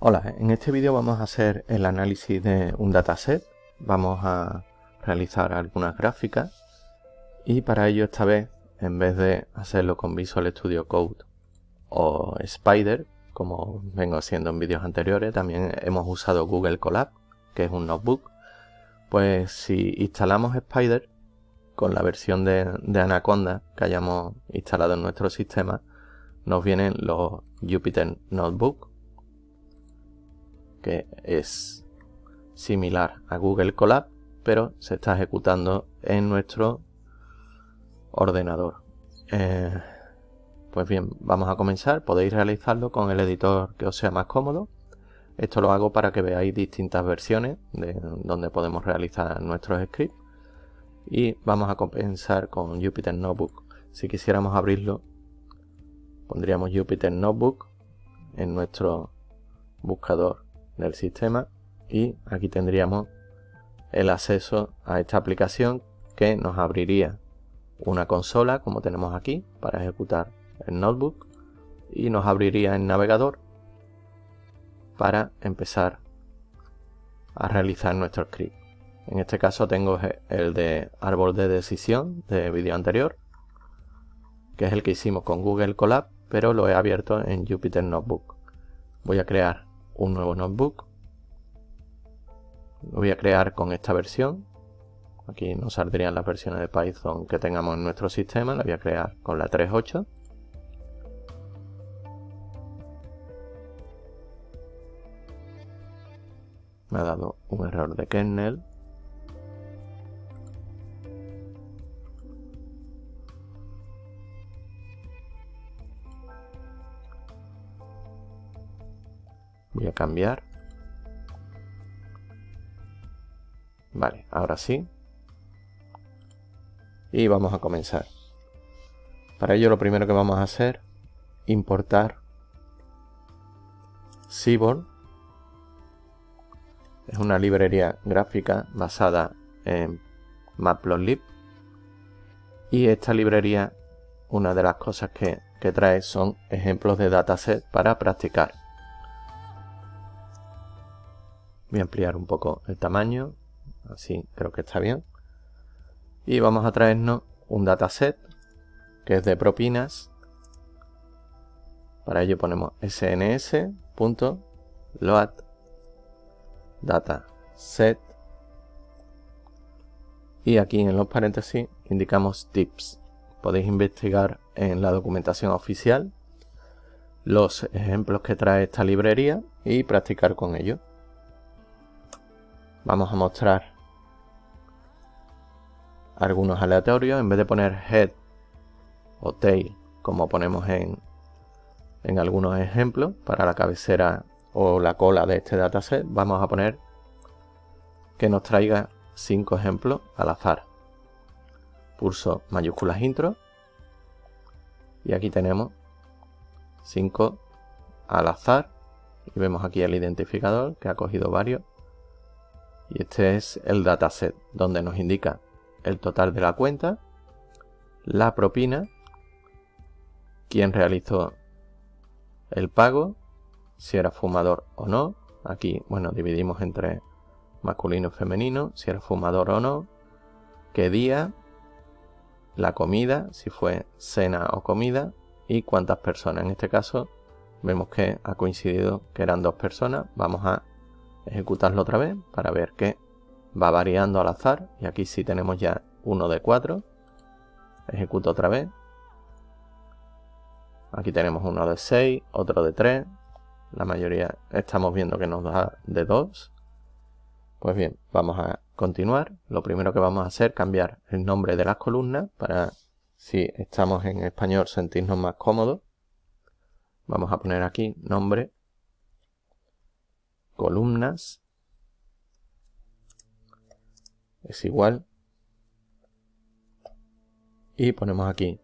Hola, en este vídeo vamos a hacer el análisis de un dataset, vamos a realizar algunas gráficas y para ello esta vez, en vez de hacerlo con Visual Studio Code o Spider, como vengo haciendo en vídeos anteriores, también hemos usado Google Colab, que es un notebook, pues si instalamos Spider con la versión de, Anaconda que hayamos instalado en nuestro sistema, nos vienen los Jupyter Notebook que es similar a Google Colab, pero se está ejecutando en nuestro ordenador. Eh, pues bien, vamos a comenzar. Podéis realizarlo con el editor que os sea más cómodo. Esto lo hago para que veáis distintas versiones de donde podemos realizar nuestros scripts. Y vamos a comenzar con Jupyter Notebook. Si quisiéramos abrirlo, pondríamos Jupyter Notebook en nuestro buscador del sistema y aquí tendríamos el acceso a esta aplicación que nos abriría una consola como tenemos aquí para ejecutar el notebook y nos abriría el navegador para empezar a realizar nuestro script. En este caso tengo el de árbol de decisión de vídeo anterior, que es el que hicimos con Google Colab, pero lo he abierto en Jupyter Notebook. Voy a crear un nuevo notebook. Lo voy a crear con esta versión. Aquí nos saldrían las versiones de Python que tengamos en nuestro sistema. La voy a crear con la 3.8. Me ha dado un error de kernel. Voy a cambiar. Vale, ahora sí. Y vamos a comenzar. Para ello lo primero que vamos a hacer, importar Seaborn. Es una librería gráfica basada en Matplotlib. Y esta librería, una de las cosas que, que trae son ejemplos de dataset para practicar. Voy a ampliar un poco el tamaño. Así creo que está bien. Y vamos a traernos un dataset que es de propinas. Para ello ponemos sns.load dataset y aquí en los paréntesis indicamos tips. Podéis investigar en la documentación oficial los ejemplos que trae esta librería y practicar con ellos. Vamos a mostrar algunos aleatorios. En vez de poner head o tail, como ponemos en, en algunos ejemplos, para la cabecera o la cola de este dataset, vamos a poner que nos traiga cinco ejemplos al azar. Pulso mayúsculas intro. Y aquí tenemos 5 al azar. Y vemos aquí el identificador que ha cogido varios y este es el dataset donde nos indica el total de la cuenta, la propina, quién realizó el pago, si era fumador o no. Aquí, bueno, dividimos entre masculino y femenino, si era fumador o no, qué día, la comida, si fue cena o comida, y cuántas personas. En este caso, vemos que ha coincidido que eran dos personas. Vamos a ejecutarlo otra vez para ver que va variando al azar. Y aquí sí tenemos ya uno de 4 ejecuto otra vez. Aquí tenemos uno de 6 otro de 3 la mayoría estamos viendo que nos da de 2 pues bien vamos a continuar. Lo primero que vamos a hacer cambiar el nombre de las columnas para si estamos en español sentirnos más cómodos. Vamos a poner aquí nombre columnas es igual. Y ponemos aquí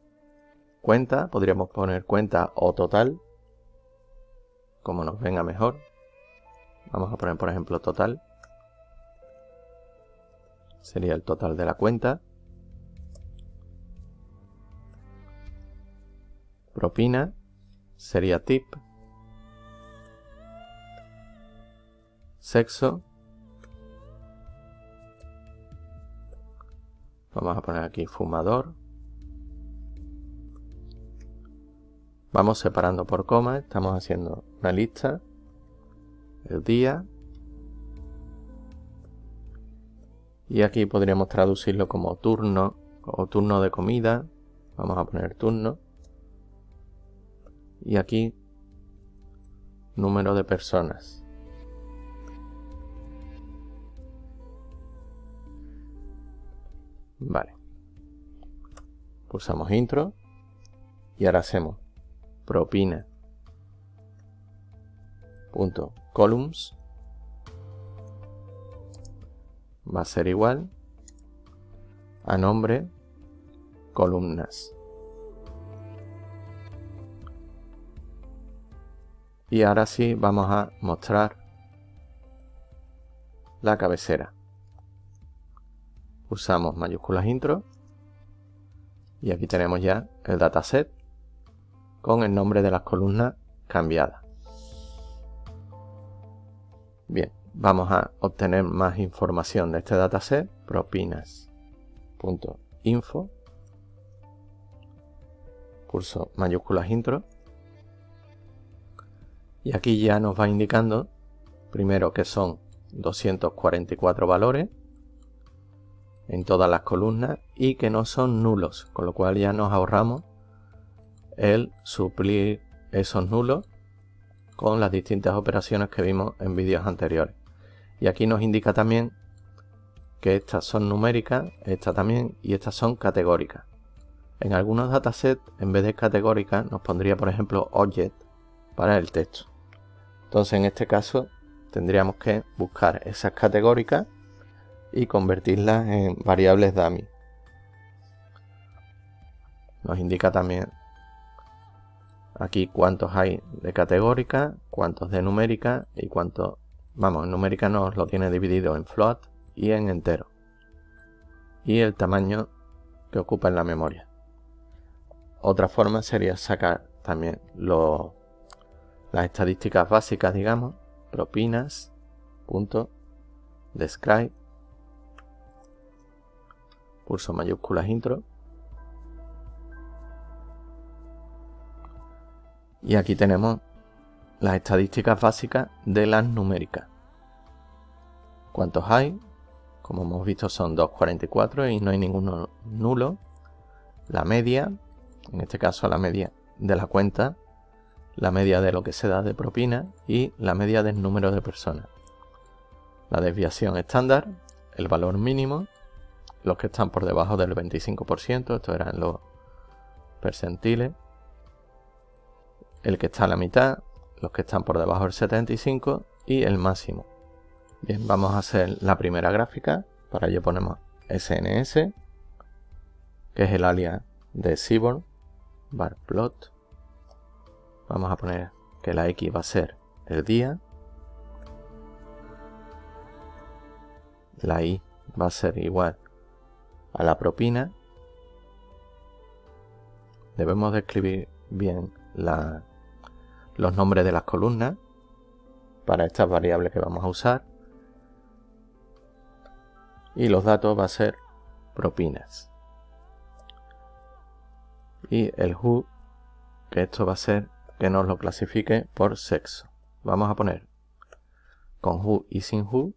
cuenta, podríamos poner cuenta o total como nos venga mejor. Vamos a poner por ejemplo total. Sería el total de la cuenta. Propina sería tip sexo. Vamos a poner aquí fumador. Vamos separando por coma, estamos haciendo una lista, el día, y aquí podríamos traducirlo como turno o turno de comida, vamos a poner turno, y aquí número de personas. Vale. Pulsamos intro y ahora hacemos propina. Punto columns. Va a ser igual a nombre columnas. Y ahora sí vamos a mostrar la cabecera usamos mayúsculas intro. Y aquí tenemos ya el dataset con el nombre de las columnas cambiada. Bien, vamos a obtener más información de este dataset, propinas.info, curso mayúsculas intro, y aquí ya nos va indicando primero que son 244 valores en todas las columnas y que no son nulos, con lo cual ya nos ahorramos el suplir esos nulos con las distintas operaciones que vimos en vídeos anteriores. Y aquí nos indica también que estas son numéricas, estas también, y estas son categóricas. En algunos datasets, en vez de categóricas, nos pondría, por ejemplo, object para el texto. Entonces, en este caso, tendríamos que buscar esas categóricas y convertirlas en variables dummy. Nos indica también aquí cuántos hay de categórica, cuántos de numérica y cuántos, vamos, en numérica nos lo tiene dividido en float y en entero. Y el tamaño que ocupa en la memoria. Otra forma sería sacar también las estadísticas básicas, digamos, propinas, punto, describe pulso mayúsculas intro. Y aquí tenemos las estadísticas básicas de las numéricas. ¿Cuántos hay? Como hemos visto son 244 y no hay ninguno nulo. La media, en este caso la media de la cuenta, la media de lo que se da de propina y la media del número de personas. La desviación estándar, el valor mínimo los que están por debajo del 25%, estos eran los percentiles, el que está a la mitad, los que están por debajo del 75 y el máximo. Bien, vamos a hacer la primera gráfica, para ello ponemos SNS, que es el alias de Seaborn, barplot. Vamos a poner que la X va a ser el día, la Y va a ser igual a la propina, debemos de escribir bien los nombres de las columnas para estas variables que vamos a usar. Y los datos va a ser propinas. Y el who, que esto va a ser que nos lo clasifique por sexo. Vamos a poner con who y sin who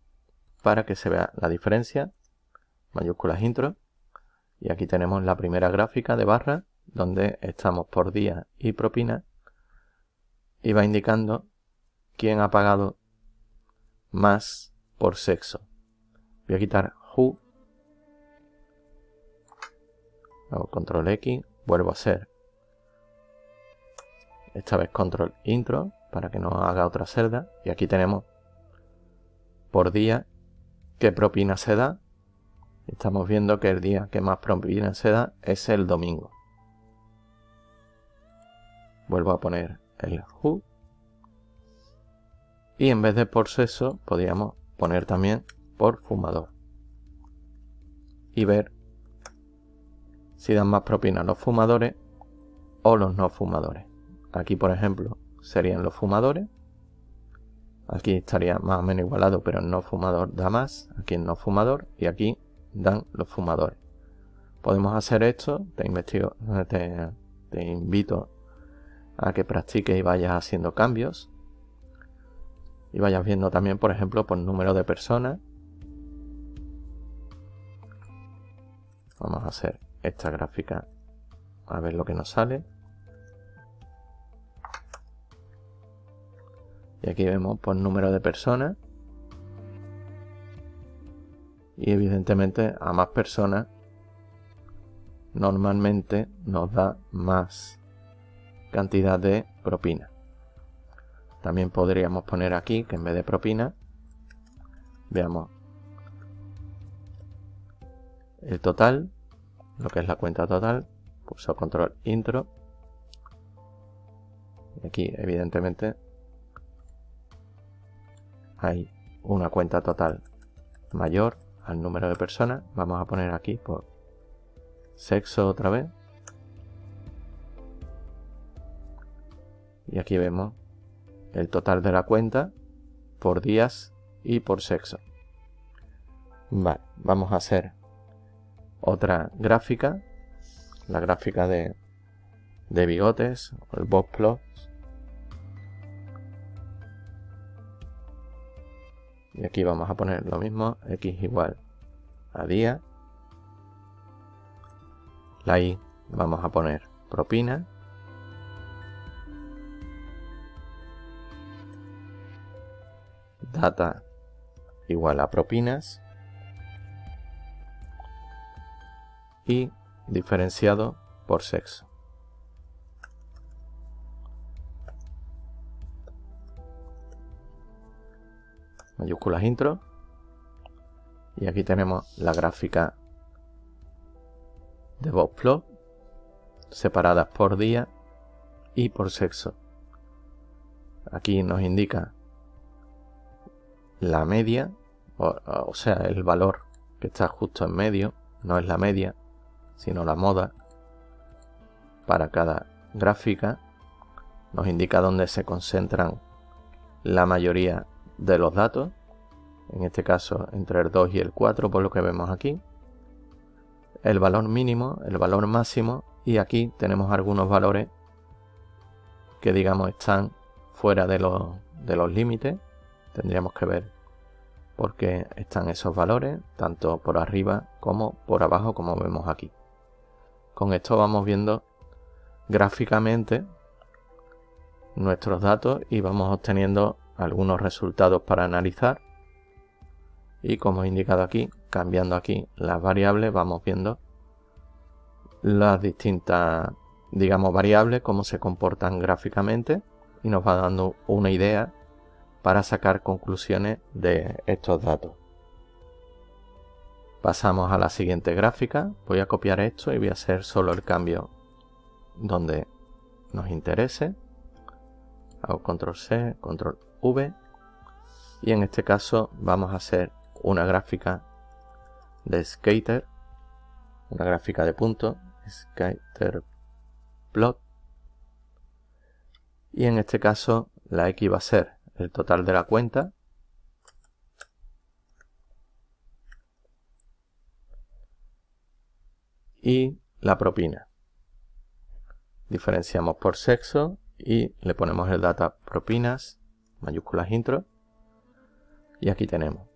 para que se vea la diferencia. Mayúsculas intro. Y aquí tenemos la primera gráfica de barra donde estamos por día y propina y va indicando quién ha pagado más por sexo. Voy a quitar who, hago control X, vuelvo a hacer. Esta vez control intro para que no haga otra celda. Y aquí tenemos por día qué propina se da Estamos viendo que el día que más propina se da es el domingo. Vuelvo a poner el who. Y en vez de por sexo, podríamos poner también por fumador. Y ver si dan más propina los fumadores o los no fumadores. Aquí, por ejemplo, serían los fumadores. Aquí estaría más o menos igualado, pero no fumador da más. Aquí en no fumador y aquí dan los fumadores. Podemos hacer esto. Te, investigo, te, invito a que practiques y vayas haciendo cambios. Y vayas viendo también, por ejemplo, por número de personas. Vamos a hacer esta gráfica a ver lo que nos sale. Y aquí vemos por número de personas. Y evidentemente a más personas normalmente nos da más cantidad de propina. También podríamos poner aquí que en vez de propina, veamos el total, lo que es la cuenta total, pulso control intro. Aquí evidentemente hay una cuenta total mayor al número de personas. Vamos a poner aquí por sexo otra vez. Y aquí vemos el total de la cuenta por días y por sexo. Vale, vamos a hacer otra gráfica, la gráfica de, de bigotes, el box plot. Y aquí vamos a poner lo mismo, x igual a día. La y vamos a poner propina. Data igual a propinas. y diferenciado por sexo. Mayúsculas intro. Y aquí tenemos la gráfica de Bobplot separadas por día y por sexo. Aquí nos indica la media, o, o sea, el valor que está justo en medio, no es la media, sino la moda para cada gráfica nos indica dónde se concentran la mayoría de los datos en este caso entre el 2 y el 4 por lo que vemos aquí. El valor mínimo, el valor máximo y aquí tenemos algunos valores que digamos están fuera de los, de los límites. Tendríamos que ver por qué están esos valores tanto por arriba como por abajo como vemos aquí. Con esto vamos viendo gráficamente nuestros datos y vamos obteniendo algunos resultados para analizar. Y como he indicado aquí, cambiando aquí las variables, vamos viendo las distintas, digamos, variables, cómo se comportan gráficamente y nos va dando una idea para sacar conclusiones de estos datos. Pasamos a la siguiente gráfica. Voy a copiar esto y voy a hacer solo el cambio donde nos interese. Hago control C, control V. Y en este caso vamos a hacer una gráfica de skater. Una gráfica de punto. Skater plot. Y en este caso la X va a ser el total de la cuenta y la propina. Diferenciamos por sexo y le ponemos el data propinas, mayúsculas intro. Y aquí tenemos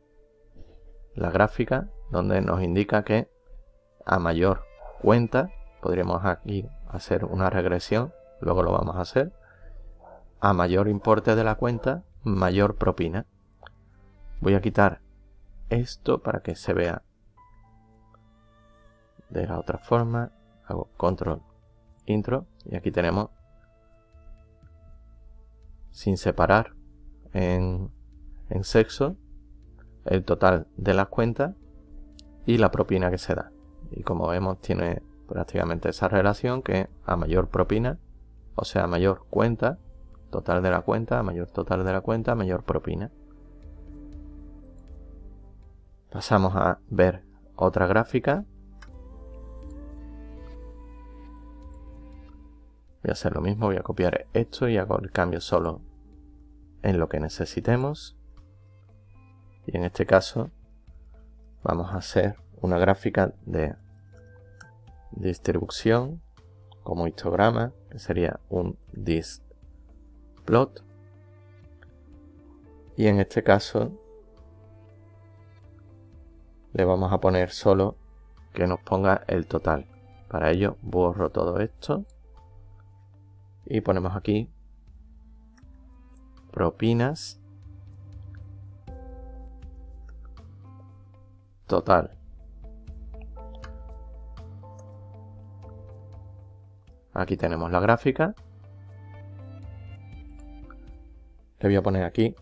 la gráfica donde nos indica que a mayor cuenta, podríamos aquí hacer una regresión, luego lo vamos a hacer, a mayor importe de la cuenta, mayor propina. Voy a quitar esto para que se vea de la otra forma hago control intro y aquí tenemos sin separar en, sexo el total de las cuentas y la propina que se da. Y como vemos tiene prácticamente esa relación que a mayor propina o sea mayor cuenta total de la cuenta mayor total de la cuenta mayor propina. Pasamos a ver otra gráfica. Voy a hacer lo mismo, voy a copiar esto y hago el cambio solo en lo que necesitemos. Y en este caso vamos a hacer una gráfica de distribución como histograma, que sería un dist plot. Y en este caso le vamos a poner solo que nos ponga el total. Para ello borro todo esto y ponemos aquí propinas total. Aquí tenemos la gráfica. Le voy a poner aquí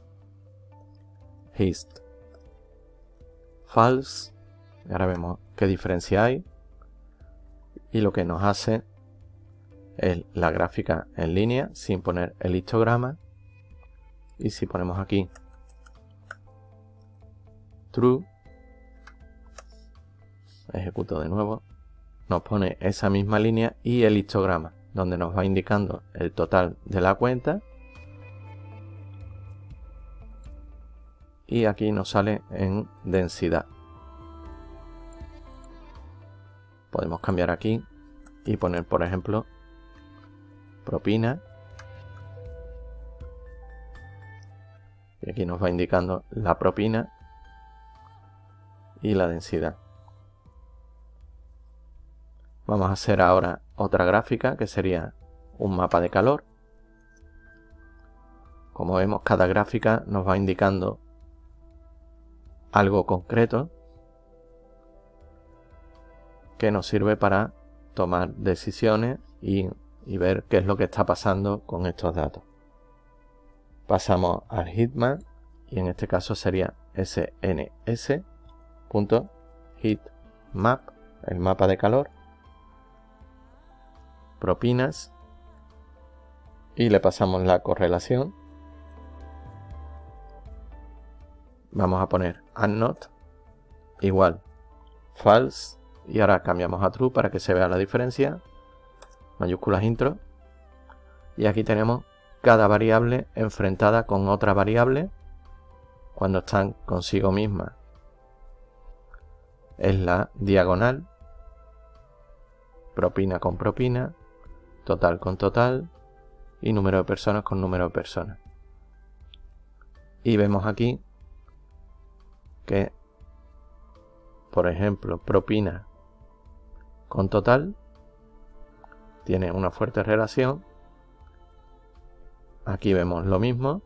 hist false. Ahora vemos qué diferencia hay. Y lo que nos hace es la gráfica en línea sin poner el histograma. Y si ponemos aquí true, ejecuto de nuevo, nos pone esa misma línea y el histograma, donde nos va indicando el total de la cuenta. Y aquí nos sale en densidad. Podemos cambiar aquí y poner, por ejemplo, propina. Aquí nos va indicando la propina y la densidad. Vamos a hacer ahora otra gráfica que sería un mapa de calor. Como vemos, cada gráfica nos va indicando algo concreto que nos sirve para tomar decisiones y, ver qué es lo que está pasando con estos datos. Pasamos al hitmap y en este caso sería sns.hitmap, el mapa de calor propinas y le pasamos la correlación. Vamos a poner not igual false y ahora cambiamos a true para que se vea la diferencia. Mayúsculas intro. Y aquí tenemos cada variable enfrentada con otra variable cuando están consigo misma. Es la diagonal. Propina con propina total con total y número de personas con número de personas. Y vemos aquí que, por ejemplo, propina con total tiene una fuerte relación. Aquí vemos lo mismo.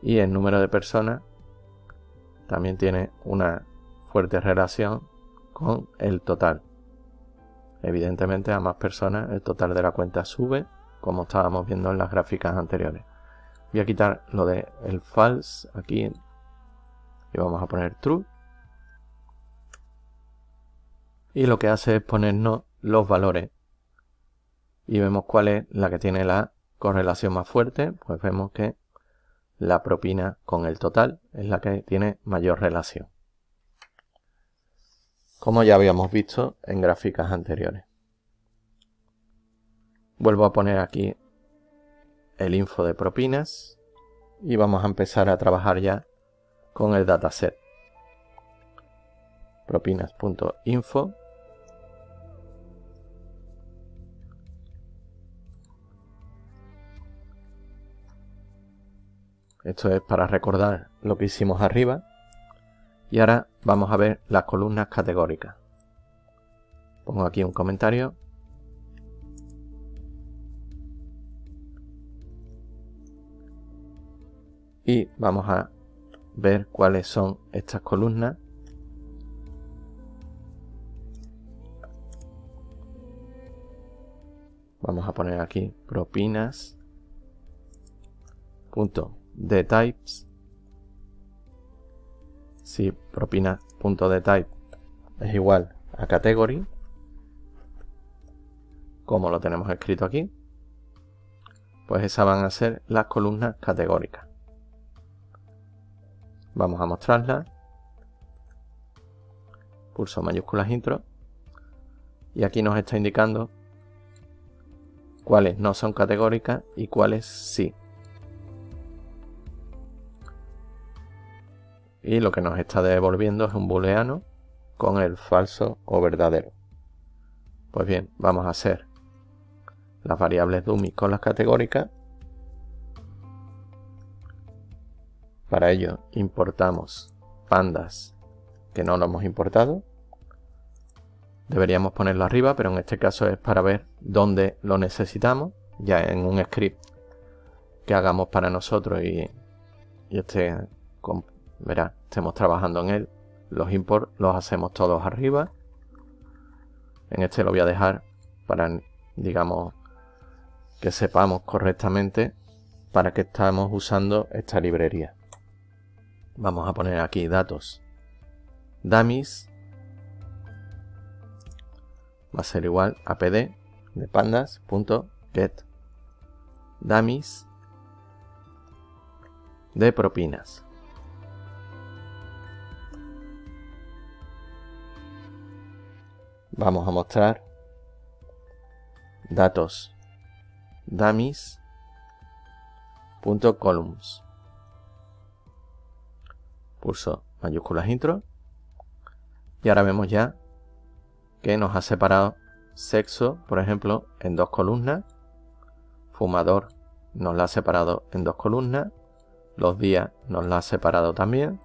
Y el número de personas también tiene una fuerte relación con el total. Evidentemente a más personas el total de la cuenta sube, como estábamos viendo en las gráficas anteriores. Voy a quitar lo de el false aquí y vamos a poner true. Y lo que hace es ponernos los valores. Y vemos cuál es la que tiene la correlación más fuerte. Pues vemos que la propina con el total es la que tiene mayor relación como ya habíamos visto en gráficas anteriores. Vuelvo a poner aquí el info de propinas y vamos a empezar a trabajar ya con el dataset. Propinas.info Esto es para recordar lo que hicimos arriba y ahora vamos a ver las columnas categóricas. Pongo aquí un comentario. Y vamos a ver cuáles son estas columnas. Vamos a poner aquí propinas. Punto de types si propina.dtype es igual a category, como lo tenemos escrito aquí, pues esas van a ser las columnas categóricas. Vamos a mostrarlas. Pulso mayúsculas intro. Y aquí nos está indicando cuáles no son categóricas y cuáles sí. Y lo que nos está devolviendo es un booleano con el falso o verdadero. Pues bien, vamos a hacer las variables dummy con las categóricas. Para ello importamos pandas que no lo hemos importado. Deberíamos ponerlo arriba, pero en este caso es para ver dónde lo necesitamos, ya en un script que hagamos para nosotros y, y este, verá, estemos trabajando en él. Los import los hacemos todos arriba. En este lo voy a dejar para, digamos, que sepamos correctamente para que estamos usando esta librería. Vamos a poner aquí datos dummies va a ser igual a pd de pandas.get dummies de propinas. Vamos a mostrar datos dummies.columns. Pulso mayúsculas intro. Y ahora vemos ya que nos ha separado sexo, por ejemplo, en dos columnas. Fumador nos la ha separado en dos columnas. Los días nos la ha separado también.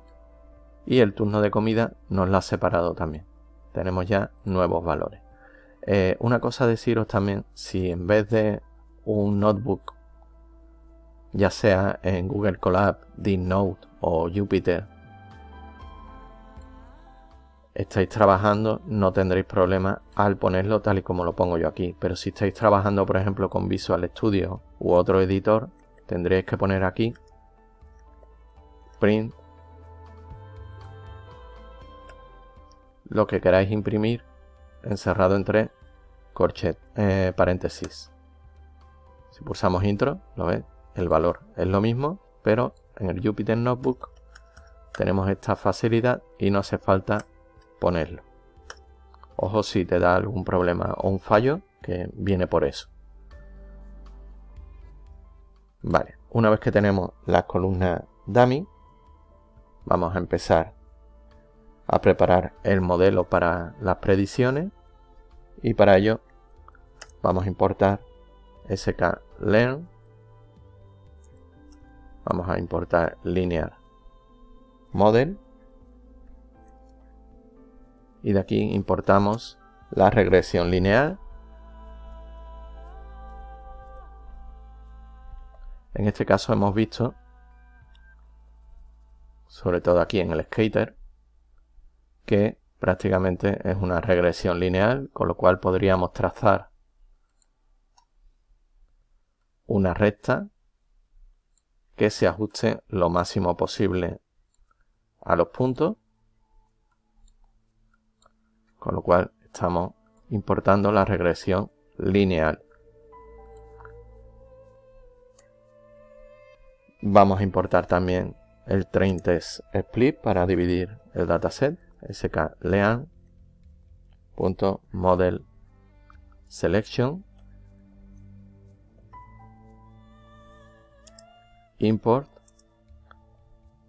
Y el turno de comida nos la ha separado también. Tenemos ya nuevos valores. Eh, una cosa a deciros también, si en vez de un notebook, ya sea en Google Colab, DeepNote o Jupyter, estáis trabajando, no tendréis problema al ponerlo tal y como lo pongo yo aquí. Pero si estáis trabajando, por ejemplo, con Visual Studio u otro editor, tendréis que poner aquí print lo que queráis imprimir encerrado entre corchet, eh, paréntesis. Si pulsamos intro, lo ves, el valor es lo mismo, pero en el Jupyter Notebook tenemos esta facilidad y no hace falta ponerlo. Ojo si te da algún problema o un fallo que viene por eso. Vale, una vez que tenemos las columnas dummy, vamos a empezar a preparar el modelo para las predicciones. Y para ello vamos a importar sklearn vamos a importar linear model. Y de aquí importamos la regresión lineal. En este caso hemos visto, sobre todo aquí en el skater, que prácticamente es una regresión lineal, con lo cual podríamos trazar una recta que se ajuste lo máximo posible a los puntos con lo cual estamos importando la regresión lineal. Vamos a importar también el train test split para dividir el dataset sklearn.model selection import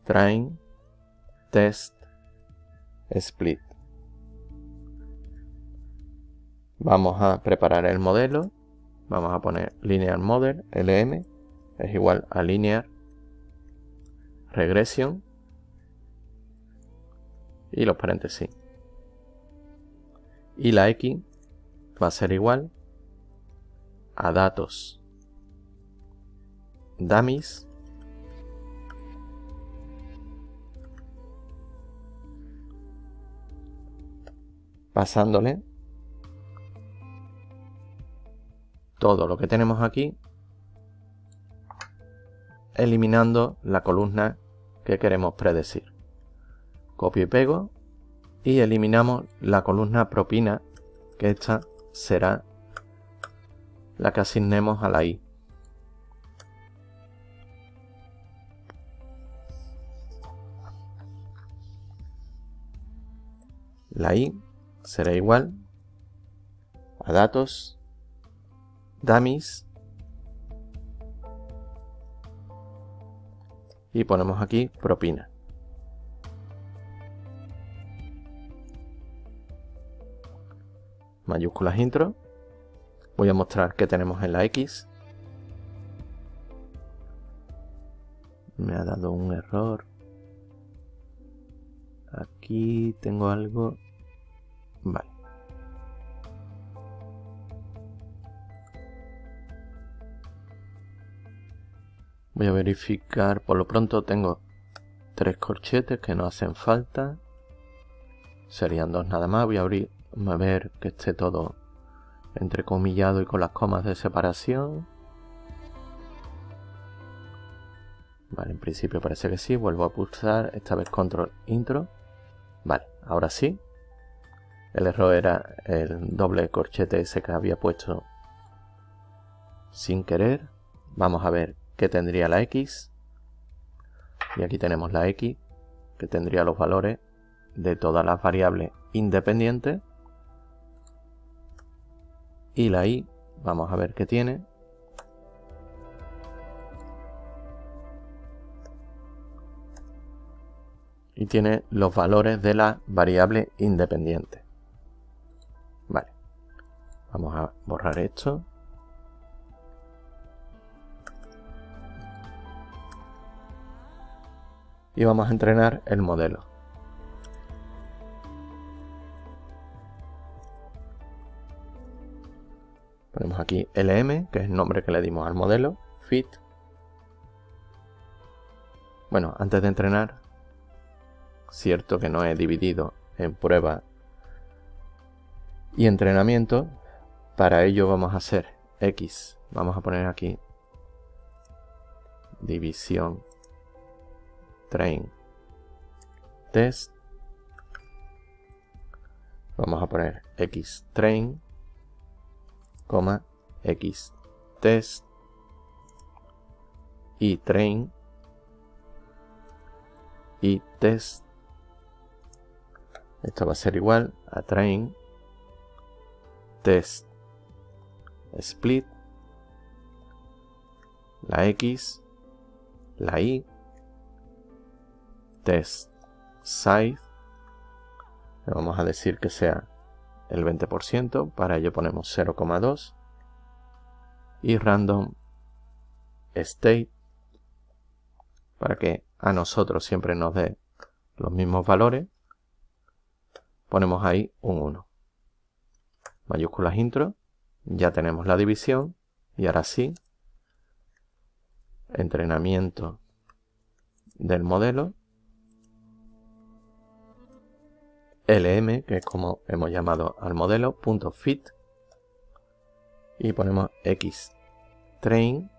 train test split Vamos a preparar el modelo. Vamos a poner linear model, LM, es igual a linear regression y los paréntesis. Y la X va a ser igual a datos dummies pasándole todo lo que tenemos aquí, eliminando la columna que queremos predecir. Copio y pego y eliminamos la columna propina, que esta será la que asignemos a la i. La i será igual a datos dummies y ponemos aquí propina. Mayúsculas intro. Voy a mostrar qué tenemos en la X. Me ha dado un error. Aquí tengo algo. Vale. Voy a verificar, por lo pronto tengo tres corchetes que no hacen falta. Serían dos nada más. Voy a abrir, a ver que esté todo entrecomillado y con las comas de separación. Vale, en principio parece que sí. Vuelvo a pulsar, esta vez control intro. Vale, ahora sí. El error era el doble corchete ese que había puesto sin querer. Vamos a ver qué tendría la X. Y aquí tenemos la X, que tendría los valores de todas las variables independientes. Y la Y, vamos a ver qué tiene. Y tiene los valores de la variable independiente. Vale. Vamos a borrar esto. Y vamos a entrenar el modelo. Aquí LM, que es el nombre que le dimos al modelo, fit. Bueno, antes de entrenar, cierto que no he dividido en prueba y entrenamiento. Para ello vamos a hacer X. Vamos a poner aquí división train test. Vamos a poner X train, coma, X test y train y test. Esto va a ser igual a train test. Split, la X, la Y, test size, le vamos a decir que sea el 20%, para ello ponemos 0,2 y random state para que a nosotros siempre nos dé los mismos valores, ponemos ahí un 1 mayúsculas intro, ya tenemos la división. Y ahora sí, entrenamiento del modelo, lm, que es como hemos llamado al modelo, punto .fit y ponemos x. Train.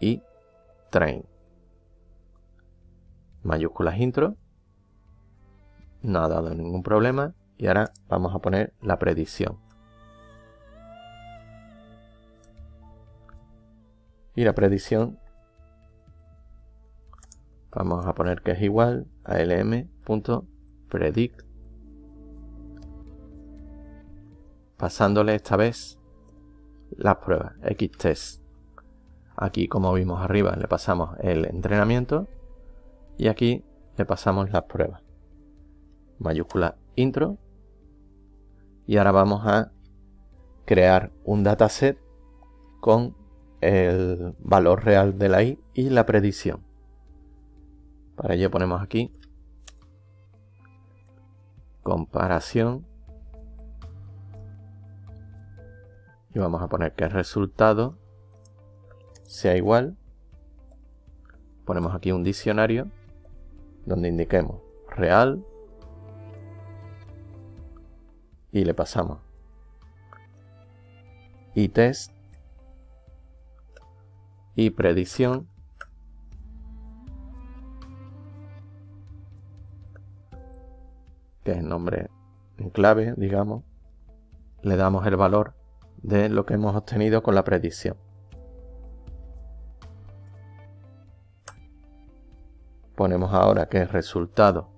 Y train. Mayúsculas intro, no ha dado ningún problema. Y ahora vamos a poner la predicción. Y la predicción. Vamos a poner que es igual a lm.predict pasándole esta vez las pruebas. Xtest aquí como vimos arriba le pasamos el entrenamiento y aquí le pasamos las pruebas. Mayúscula intro. Y ahora vamos a crear un dataset con el valor real de la i y la predicción. Para ello ponemos aquí comparación y vamos a poner que el resultado sea igual. Ponemos aquí un diccionario donde indiquemos real y le pasamos. Y test y predicción. Que es el nombre en clave digamos. Le damos el valor de lo que hemos obtenido con la predicción ponemos ahora que el resultado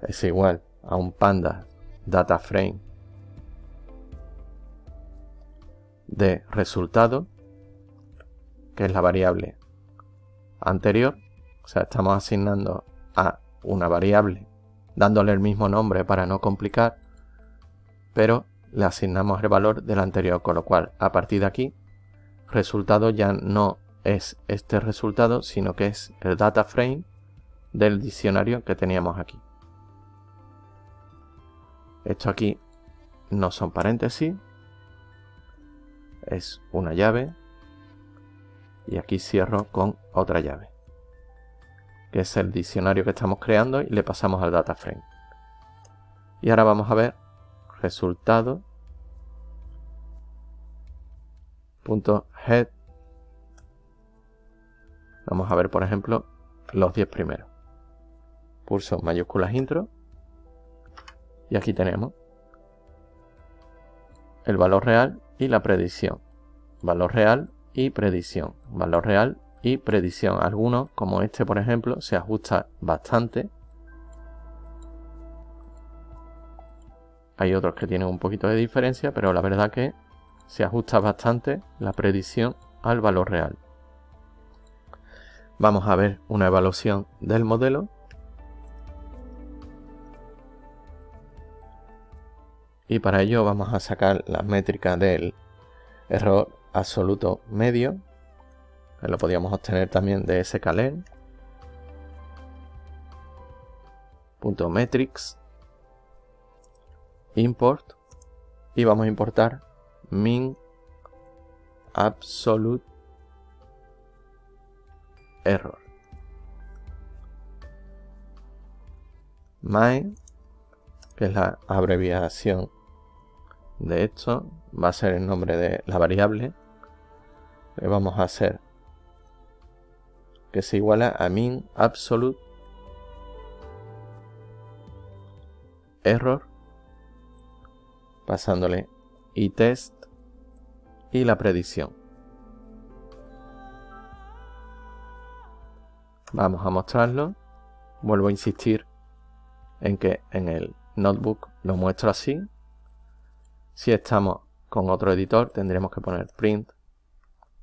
es igual a un panda data frame de resultado, que es la variable anterior. O sea, estamos asignando a una variable dándole el mismo nombre para no complicar. pero le asignamos el valor del anterior, con lo cual a partir de aquí, resultado ya no es este resultado, sino que es el data frame del diccionario que teníamos aquí. Esto aquí no son paréntesis, es una llave. Y aquí cierro con otra llave que es el diccionario que estamos creando y le pasamos al data frame. Y ahora vamos a ver resultado punto head vamos a ver por ejemplo los 10 primeros pulso mayúsculas intro y aquí tenemos el valor real y la predicción. Valor real y predicción. Valor real y predicción. Algunos, como este por ejemplo, se ajusta bastante. Hay otros que tienen un poquito de diferencia, pero la verdad que se ajusta bastante la predicción al valor real. Vamos a ver una evaluación del modelo. Y para ello vamos a sacar la métrica del error absoluto medio que lo podíamos obtener también de metrics import y vamos a importar min absolute error. My que es la abreviación de esto va a ser el nombre de la variable le vamos a hacer que se iguala a min absolute error pasándole y test y la predicción. Vamos a mostrarlo. Vuelvo a insistir en que en el notebook lo muestro así. Si estamos con otro editor tendremos que poner print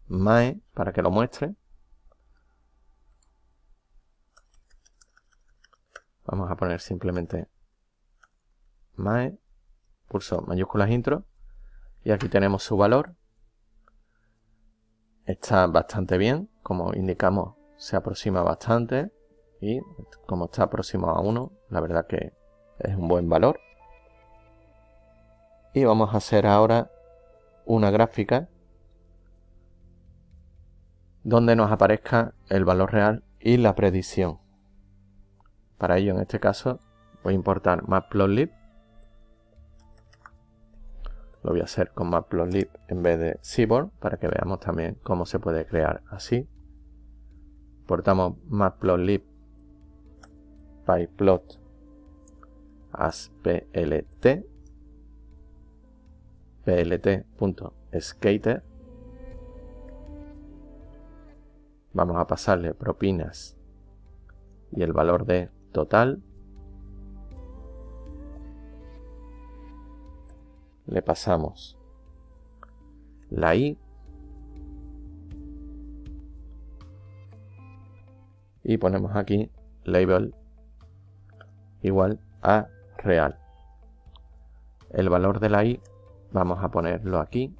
mae para que lo muestre. Vamos a poner simplemente mae, pulso mayúsculas intro y aquí tenemos su valor. Está bastante bien, como indicamos se aproxima bastante y como está próximo a 1, la verdad que es un buen valor y vamos a hacer ahora una gráfica donde nos aparezca el valor real y la predicción. Para ello, en este caso, voy a importar matplotlib. Lo voy a hacer con matplotlib en vez de seaborn para que veamos también cómo se puede crear así. Importamos matplotlib pyplot as plt plt.skater vamos a pasarle propinas y el valor de total le pasamos la i y ponemos aquí label igual a real el valor de la i Vamos a ponerlo aquí.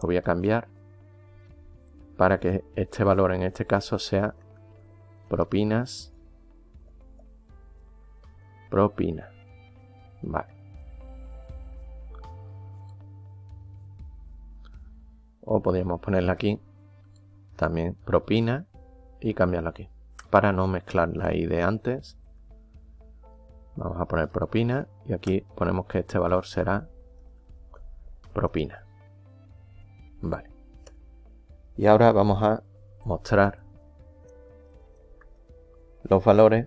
Lo voy a cambiar para que este valor en este caso sea propinas. Propina. Vale. O podríamos ponerla aquí también propina y cambiarlo aquí. Para no mezclar la I de antes, vamos a poner propina y aquí ponemos que este valor será propina. Vale. Y ahora vamos a mostrar los valores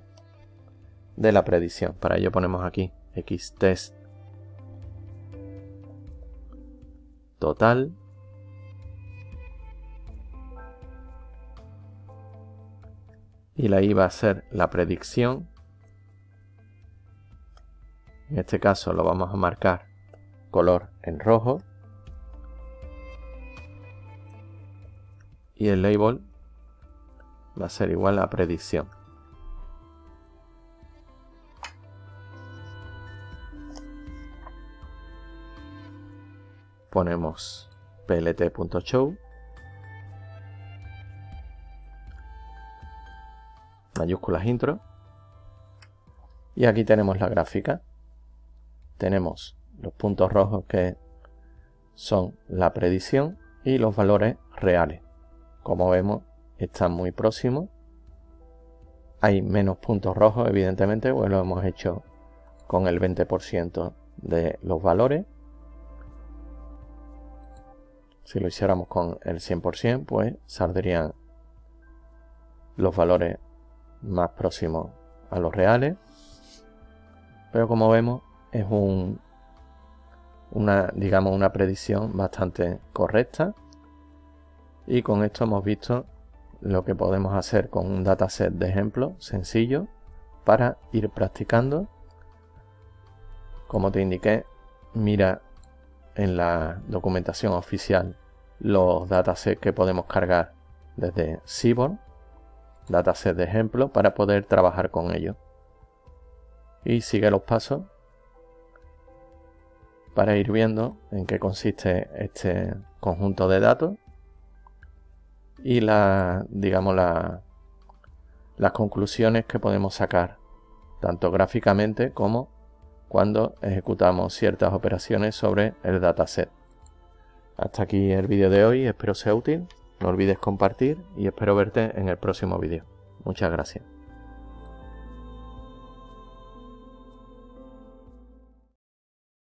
de la predicción. Para ello ponemos aquí xtest total y la i va a ser la predicción. En este caso lo vamos a marcar color en rojo y el label va a ser igual a predicción. ponemos plt.show mayúsculas intro. Y aquí tenemos la gráfica. Tenemos los puntos rojos que son la predicción y los valores reales. Como vemos están muy próximos. Hay menos puntos rojos evidentemente pues lo hemos hecho con el 20% de los valores. Si lo hiciéramos con el 100% pues saldrían los valores más próximos a los reales. Pero como vemos es un una digamos una predicción bastante correcta. Y con esto hemos visto lo que podemos hacer con un dataset de ejemplo sencillo para ir practicando. Como te indiqué mira en la documentación oficial los datasets que podemos cargar desde Seaborn, dataset de ejemplo, para poder trabajar con ellos. Y sigue los pasos para ir viendo en qué consiste este conjunto de datos y digamos, la, las conclusiones que podemos sacar, tanto gráficamente como cuando ejecutamos ciertas operaciones sobre el dataset. Hasta aquí el vídeo de hoy, espero sea útil, no olvides compartir y espero verte en el próximo vídeo. Muchas gracias.